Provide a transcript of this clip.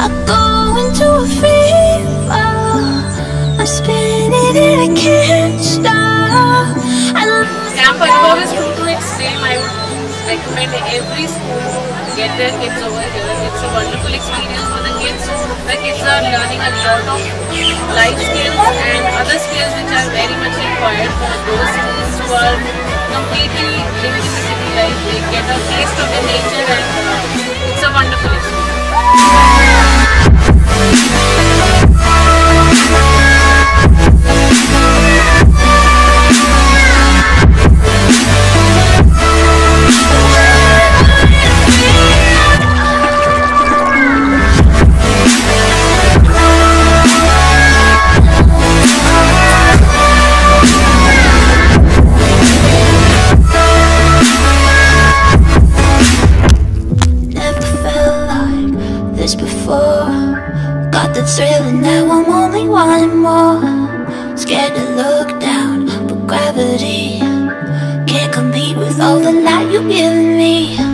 I go into a fever I'm spinning and I can't stop I Camp Anubhav is true to its name. I would recommend every school to get their kids over here. It's a wonderful experience for the kids. The kids are learning a lot of life skills and other skills which are very much required for those students who are completely living in the city life. They get a taste of the nature and it's a wonderful experience. Got the thrill and now I'm only wanting more. Scared to look down, but gravity can't compete with all the light you're giving me.